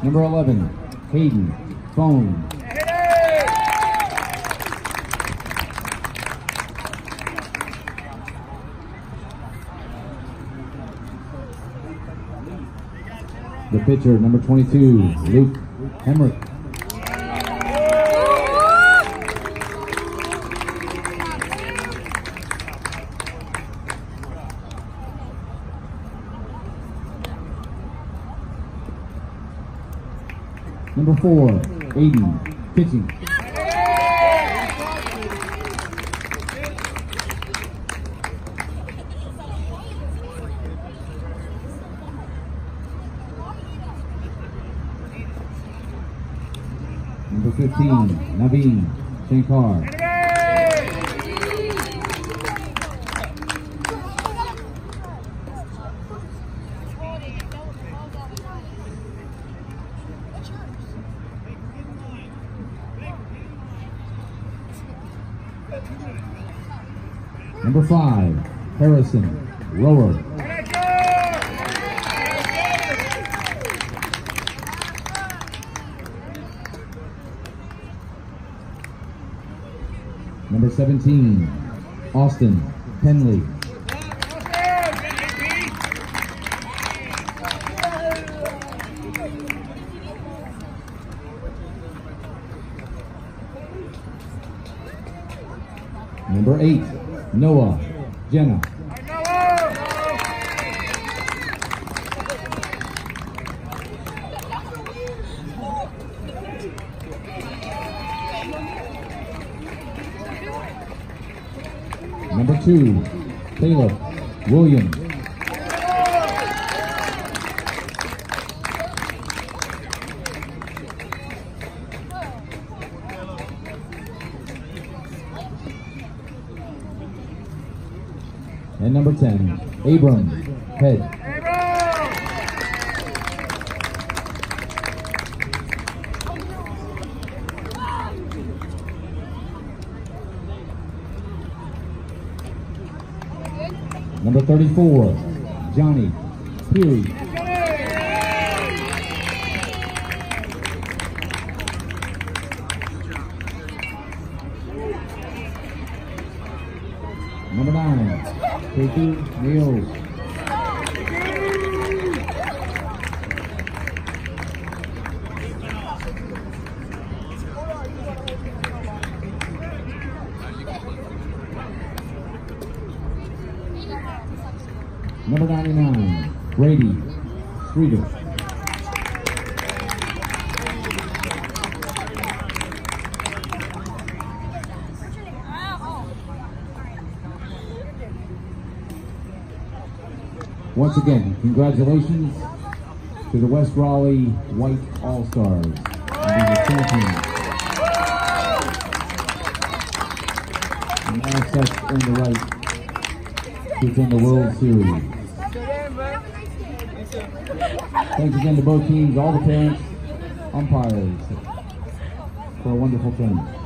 Number 11, Hayden Phone. The pitcher, number 22, Luke Hemrick. Number four, Aiden, pitching. Number 15, Naveen Shankar. Number five, Harrison Rower. Number 17, Austin Penley. Number eight, Noah Jenna. Number two, Caleb Williams. And number 10, Abram Head. Number 34, Johnny Peary. Number 9, Casey Neal. Number 99, Brady Streeter. Once again, congratulations to the West Raleigh White All-Stars. And as such, earn the right to attend the World Series. Thanks again to both teams, all the parents, umpires, for a wonderful tournament.